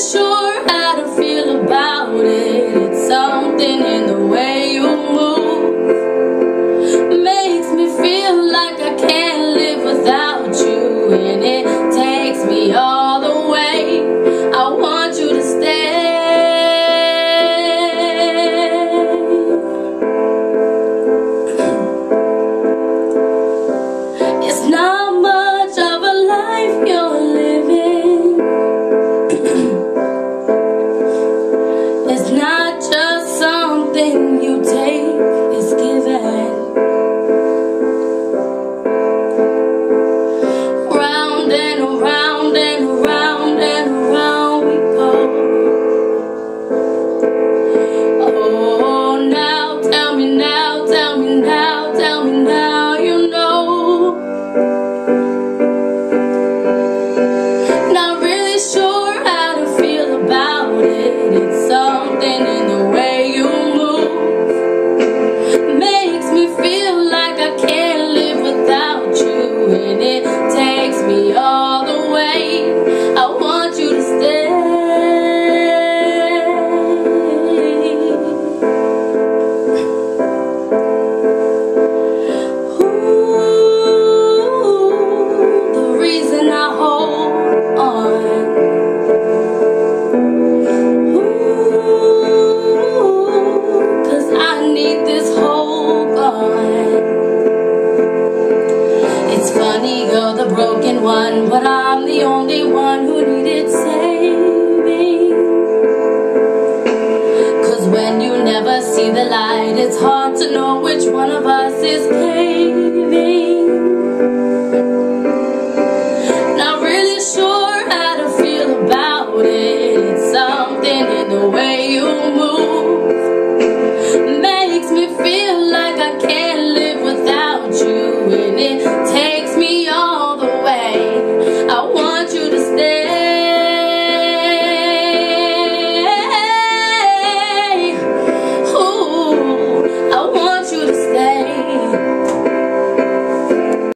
deixou. It's not You're the broken one, but I'm the only one who needed saving. Cause when you never see the light, it's hard to know which one of us is paying.